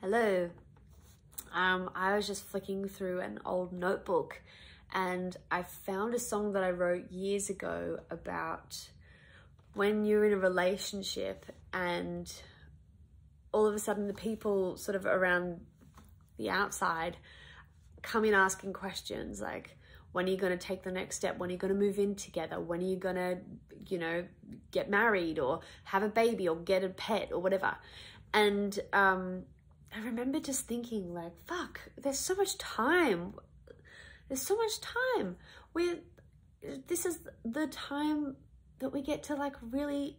Hello. Um, I was just flicking through an old notebook and I found a song that I wrote years ago about when you're in a relationship and all of a sudden the people sort of around the outside come in asking questions like, when are you going to take the next step? When are you going to move in together? When are you going to, you know, get married or have a baby or get a pet or whatever? And um, I remember just thinking like, fuck, there's so much time. There's so much time. We this is the time that we get to like really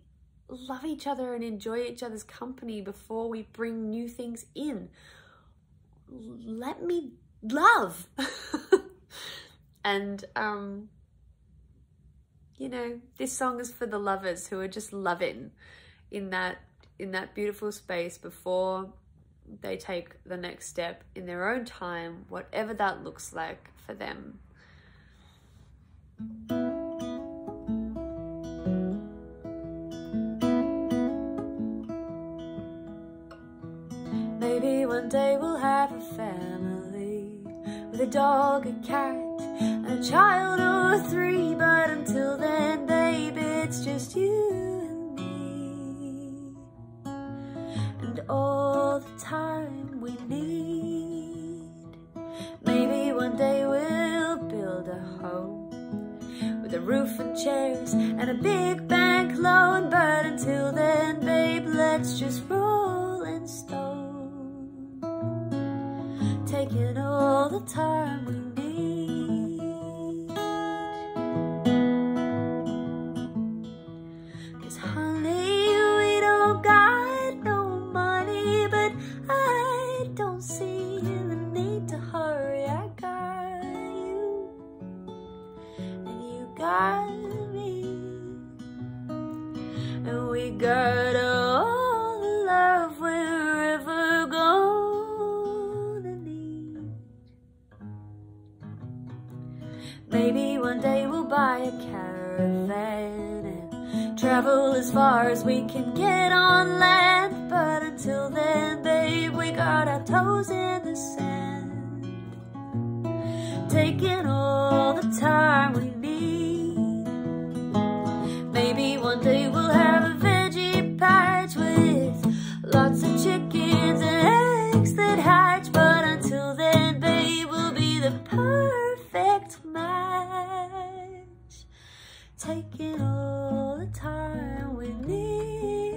love each other and enjoy each other's company before we bring new things in. Let me love. and um you know, this song is for the lovers who are just loving in that in that beautiful space before they take the next step in their own time, whatever that looks like for them. Maybe one day we'll have a family with a dog, a cat, a child or three. But until then, baby, it's just you and me. And all the time we need. Maybe one day we'll build a home with a roof and chairs and a big bank loan. But until then, babe, let's just roll and stone. Taking all the time we need. And we got all the love we're ever gonna need. Maybe one day we'll buy a caravan and travel as far as we can get on land. But until then, babe, we got our toes in the sand. Taking all the time one day we'll have a veggie patch with lots of chickens and eggs that hatch. But until then, babe, we'll be the perfect match. Taking all the time we need.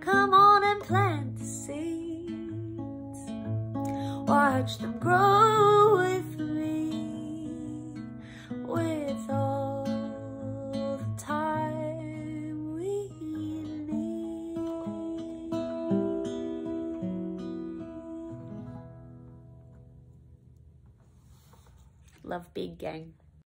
Come on and plant the seeds. Watch them grow with Love Big Gang.